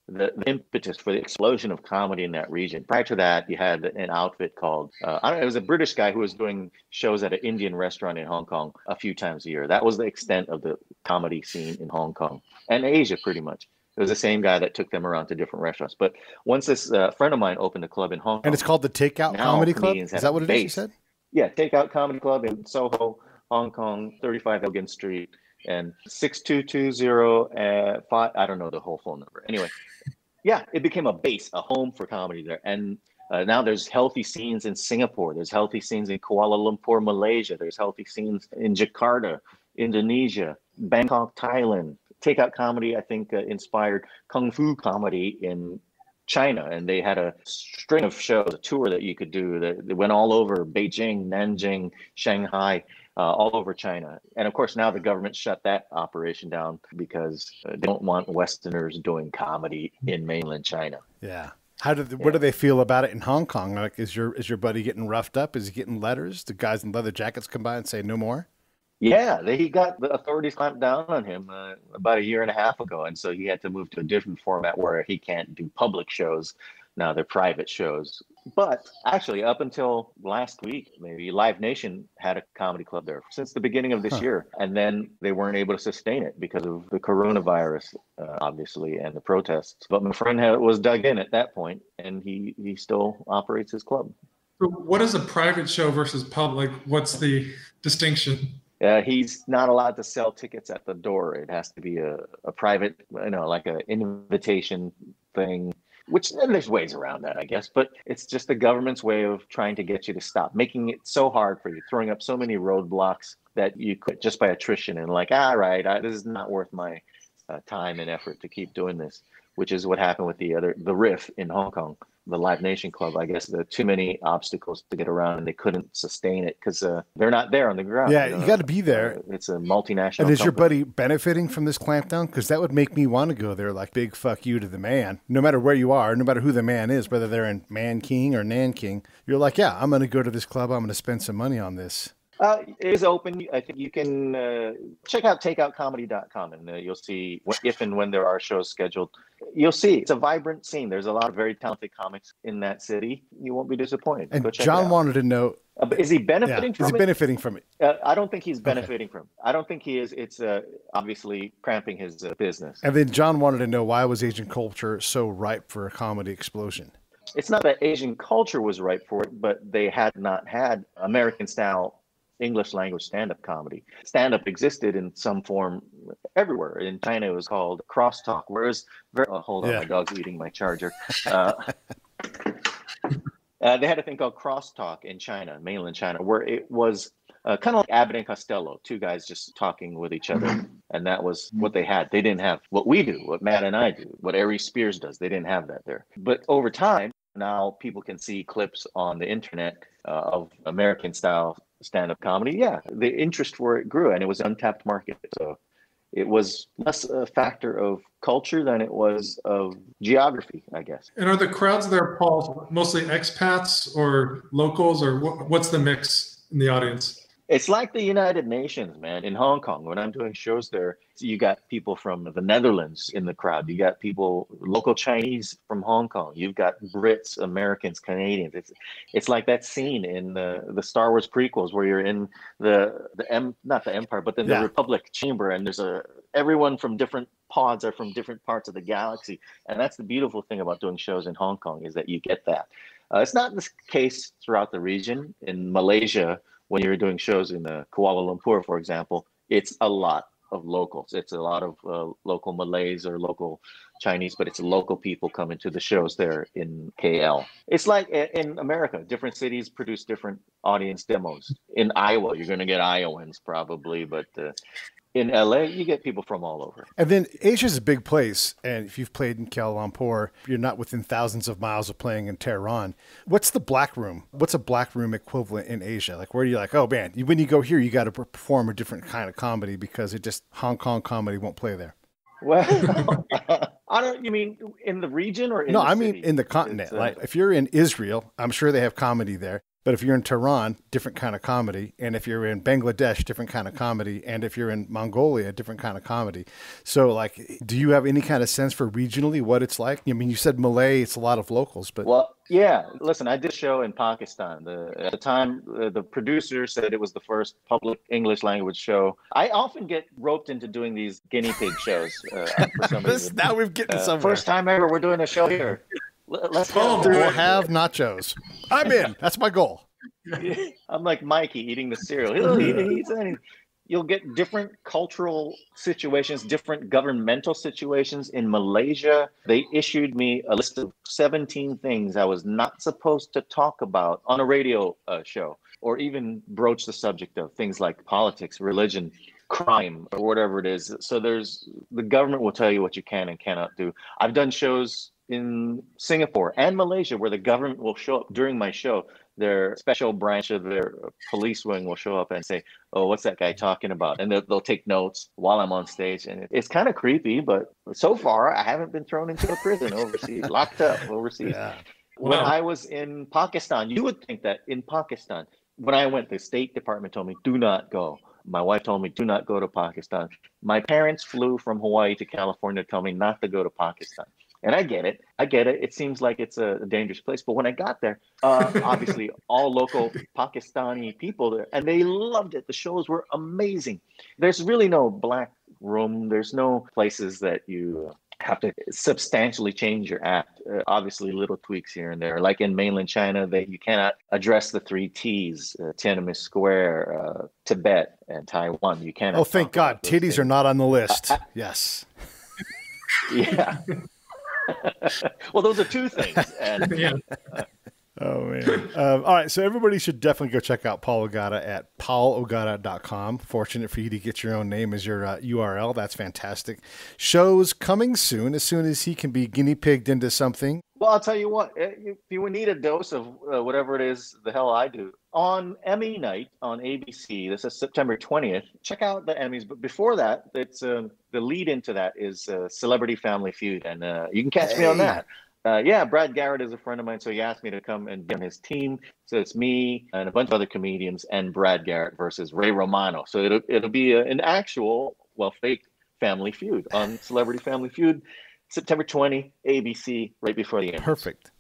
the, the impetus for the explosion of comedy in that region. Prior to that, you had an outfit called uh, I don't know. It was a British guy who was doing shows at an Indian restaurant in Hong Kong a few times a year. That was the extent of the comedy scene in Hong Kong and Asia, pretty much. It was the same guy that took them around to different restaurants. But once this uh, friend of mine opened a club in Hong Kong, And it's called the Takeout Comedy Club. Is that what it is? You said? yeah, Takeout Comedy Club in Soho, Hong Kong, 35 Elgin Street, and 6220 uh, five. I don't know the whole phone number. Anyway, yeah, it became a base, a home for comedy there. And uh, now there's healthy scenes in Singapore. There's healthy scenes in Kuala Lumpur, Malaysia. There's healthy scenes in Jakarta, Indonesia, Bangkok, Thailand. Takeout comedy, I think, uh, inspired kung fu comedy in China, and they had a string of shows, a tour that you could do that, that went all over Beijing, Nanjing, Shanghai, uh, all over China. And of course, now the government shut that operation down because uh, they don't want Westerners doing comedy in mainland China. Yeah. How do the, what do they feel about it in Hong Kong? Like, is your is your buddy getting roughed up? Is he getting letters? The guys in leather jackets come by and say no more. Yeah, he got the authorities clamped down on him uh, about a year and a half ago, and so he had to move to a different format where he can't do public shows. Now they're private shows. But actually, up until last week, maybe Live Nation had a comedy club there since the beginning of this Huh. year, and then they weren't able to sustain it because of the coronavirus, uh, obviously, and the protests. But my friend had, was dug in at that point, and he he still operates his club. So what is a private show versus public? What's the distinction? Uh, he's not allowed to sell tickets at the door. It has to be a, a private, you know, like an invitation thing, which and there's ways around that, I guess. But it's just the government's way of trying to get you to stop, making it so hard for you, throwing up so many roadblocks that you quit just by attrition and like, all right, I, this is not worth my uh, time and effort to keep doing this, which is what happened with the other, the Riff in Hong Kong, the Live Nation Club. I guess there are too many obstacles to get around and they couldn't sustain it because uh, they're not there on the ground. Yeah, know? you got to be there. Uh, it's a multinational. And is your buddy benefiting from this clampdown? Because that would make me want to go there. Like big fuck you to the man, no matter where you are, no matter who the man is, whether they're in Man King or Nan King. You're like, yeah, I'm going to go to this club. I'm going to spend some money on this. Uh, it is open. I think you can uh, check out takeoutcomedy.com and uh, you'll see if and when there are shows scheduled. You'll see it's a vibrant scene. There's a lot of very talented comics in that city. You won't be disappointed. And Go check it John wanted to know, Uh, is he yeah, benefiting is from he it? benefiting from it? uh, I don't think he's benefiting from. It. I don't think he is. It's uh, obviously cramping his uh, business. And then John wanted to know why was Asian culture so ripe for a comedy explosion? it's not that Asian culture was ripe for it, but they had not had American style English language stand up comedy. Stand up existed in some form everywhere. In China, it was called crosstalk, whereas, very, oh, hold on, Yeah. my dog's eating my charger. Uh, uh, they had a thing called crosstalk in China, mainland China, where it was uh, kind of like Abbott and Costello, two guys just talking with each other. And that was what they had. They didn't have what we do, what Matt and I do, what Aries Spears does. They didn't have that there. But over time, now people can see clips on the internet uh, of American style stand up comedy. Yeah, the interest for it grew and it was an untapped market. So it was less a factor of culture than it was of geography, I guess. And are the crowds there, Paul, mostly expats or locals, or what's the mix in the audience? It's like the United Nations, man. In Hong Kong, when I'm doing shows there, you got people from the Netherlands in the crowd. You got people, local Chinese from Hong Kong. You've got Brits, Americans, Canadians. It's it's like that scene in the the Star Wars prequels where you're in the the M, not the Empire, but then Yeah. the Republic chamber, and there's a everyone from different pods are from different parts of the galaxy, and that's the beautiful thing about doing shows in Hong Kong is that you get that. Uh, it's not the case throughout the region. In Malaysia, when you're doing shows in uh, Kuala Lumpur, for example, it's a lot of locals. It's a lot of uh, local Malays or local Chinese, but it's local people coming to the shows there in KL. It's like in America, different cities produce different audience demos. In Iowa, you're going to get Iowans probably, but uh, in LA, you get people from all over. And then Asia's a big place, and if you've played in Kuala Lumpur, you're not within thousands of miles of playing in Tehran. What's the black room? What's a black room equivalent in Asia? Like, where are you like, oh man, when you go here, you got to perform a different kind of comedy because it just Hong Kong comedy won't play there. Well, I don't. You mean in the region or in no, I mean city? in the continent. Uh, like, if you're in Israel, I'm sure they have comedy there. But if you're in Tehran, different kind of comedy, and if you're in Bangladesh, different kind of comedy, and if you're in Mongolia, different kind of comedy. So, like, do you have any kind of sense for regionally what it's like? I mean, you said Malay; it's a lot of locals, but Well, yeah. Listen, I did a show in Pakistan. The, at the time, uh, the producer said it was the first public English language show. I often get roped into doing these guinea pig shows uh, for some reason. now we've getting Uh, somewhere. first time ever, we're doing a show here. L- Let's Oh, go. we'll have nachos. I'm in. That's my goal. I'm like Mikey eating the cereal. He'll eat it, he eats anything. You'll get different cultural situations, different governmental situations. In Malaysia, they issued me a list of 17 things I was not supposed to talk about on a radio uh, show or even broach the subject of things like politics, religion, crime, or whatever it is. So there's the government will tell you what you can and cannot do. I've done shows in Singapore and Malaysia where the government will show up during my show their special branch of their police wing will show up and say, "Oh, what's that guy talking about?" And they'll, they'll take notes while I'm on stage, and it's kind of creepy. But so far, I haven't been thrown into a prison overseas, locked up overseas. Yeah. When Wow. I was in Pakistan, you would think that in Pakistan, when I went, the State Department told me, "Do not go." My wife told me, "Do not go to Pakistan." My parents flew from Hawaii to California to tell me not to go to Pakistan. And I get it. I get it. It seems like it's a dangerous place. But when I got there, uh, obviously all local Pakistani people there, and they loved it. The shows were amazing. There's really no black room. There's no places that you have to substantially change your act. Uh, obviously, little tweaks here and there. Like in mainland China, that you cannot address the three T's: uh, Tiananmen Square, uh, Tibet, and Taiwan. You cannot. Oh, thank God, titties things. are not on the list. Yes. Yeah. well, those are two things. And yeah. Oh man! Um, all right, so everybody should definitely go check out Paul Ogata at paulogata.com. Fortunate for you to get your own name as your uh, URL. That's fantastic. Shows coming soon. As soon as he can be guinea pigged into something. Well, I'll tell you what. eh, If you would need a dose of uh, whatever it is, the hell I do on Emmy night on ABC. This is September twentieth. Check out the Emmys. But before that, it's um, the lead into that is uh, Celebrity Family Feud, and uh, you can catch me on that. Uh, yeah, Brad Garrett is a friend of mine, so he asked me to come and be on his team. So it's me and a bunch of other comedians and Brad Garrett versus Ray Romano. So it'll it'll be a, an actual, well, fake family feud on Celebrity Family Feud, September 20, ABC, right before the end. Perfect.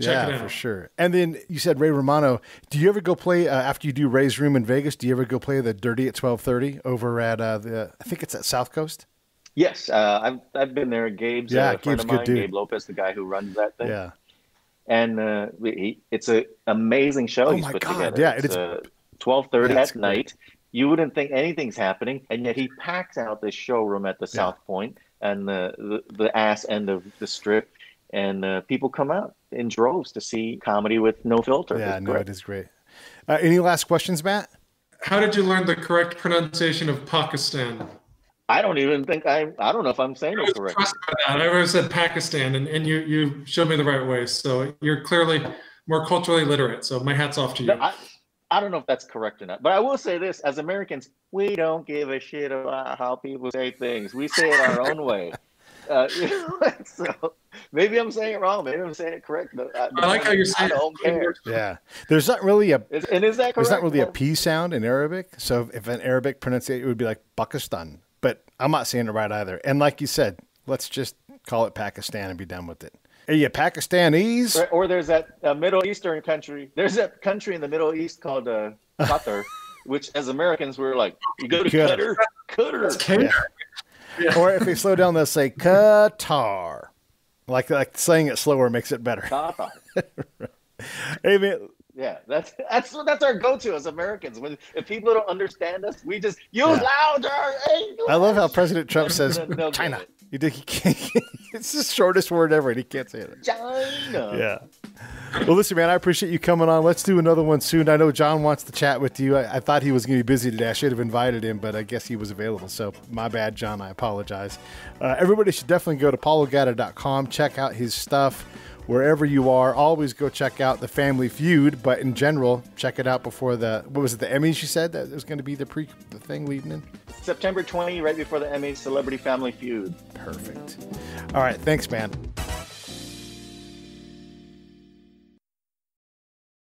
Check yeah, it for sure. And then you said Ray Romano. Do you ever go play uh, after you do Ray's Room in Vegas? Do you ever go play the Dirty at twelve thirty over at uh, the? I think it's at South Coast. Yes, uh, I've I've been there. Gabe's Yeah, a friend Gabe's of good mine, dude. Gabe Lopez, the guy who runs that thing. Yeah. and uh, he, it's a amazing show Oh he's my put God, together. yeah, it's it's- uh, twelve thirty That's at great. night. You wouldn't think anything's happening, and yet he packs out this showroom at the Yeah. South Point and the, the the ass end of the strip, and uh, people come out in droves to see comedy with no filter. Yeah, It's no, great. it is great. Uh, any last questions, Matt? How did you learn the correct pronunciation of Pakistan? I don't even think I. I don't know if I'm saying it was correctly. impressed by that. I always said Pakistan, and, and you, you showed me the right way. So you're clearly more culturally literate. So my hat's off to you. No, I, I don't know if that's correct or not, but I will say this: as Americans, we don't give a shit about how people say things. We say it our own way. Uh, you know, so maybe I'm saying it wrong. Maybe I'm saying it correct. But I, I like how you're I saying. don't care. Yeah. There's not really a Is, and is that correct? there's not really a p sound in Arabic. So if an Arabic pronunciation it would be like Pakistan. But I'm not saying it right either. And like you said, let's just call it Pakistan and be done with it. Are you Pakistanis? Or, or there's that uh, Middle Eastern country. There's that country in the Middle East called uh, Qatar, which as Americans we're like, you go to Qatar. Qatar, Qatar. Can- Or if they slow down, they'll say Qatar. Like like saying it slower makes it better. Qatar. Hey man, Yeah, that's that's that's our go-to as Americans. When if people don't understand us, we just use Yeah. louder. English. I love how President Trump says They'll China. it. He did, he can't, it's the shortest word ever, and he can't say it. China. Yeah. Well, listen, man, I appreciate you coming on. Let's do another one soon. I know John wants to chat with you. I, I thought he was going to be busy today. I should have invited him, but I guess he was available. So my bad, John. I apologize. Uh, everybody should definitely go to paulogata.com, check out his stuff wherever you are. Always go check out the Family Feud, but in general, check it out before the what was it? The Emmys? You said that was going to be the pre the thing leading in. September 20, right before the Emmys, Celebrity Family Feud. Perfect. All right, thanks, man.